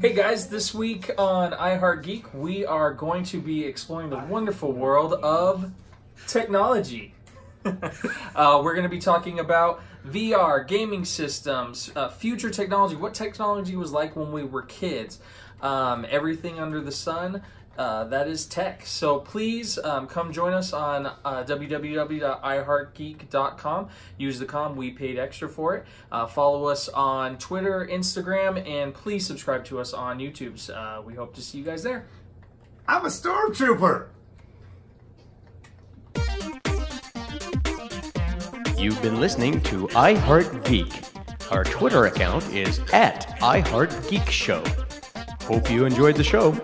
Hey guys, this week on iHeart Geek, we are going to be exploring the wonderful world of technology. uh, we're going to be talking about VR, gaming systems, uh, future technology, what technology was like when we were kids, um, everything under the sun. Uh, that is tech. So please um, come join us on uh, www.iheartgeek.com. Use the com, we paid extra for it. Uh, follow us on Twitter, Instagram, and please subscribe to us on YouTube. Uh, we hope to see you guys there. I'm a stormtrooper. You've been listening to iHeartGeek. Our Twitter account is at iHeartGeekShow. Hope you enjoyed the show.